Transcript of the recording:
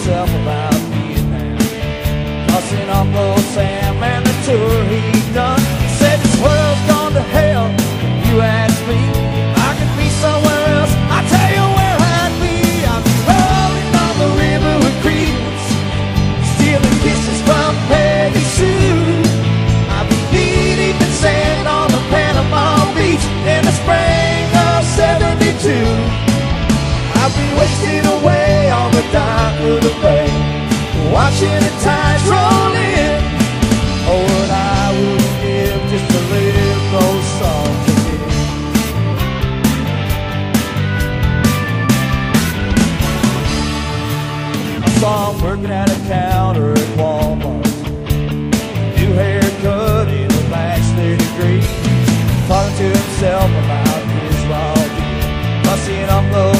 myself about you now. Cussing Uncle Sam and the tour he done. He said this world's gone to hell. If You ask me, I could be somewhere else. I tell you where I'd be. I'd be rolling on the river with Creedence, stealing kisses from Peggy Sue. I'd be knee deep in sand on the Panama Beach in the spring of '72. Saw him working at a counter at Walmart. New haircut in a bachelor degree. Talking to himself about his well-being. I seen him low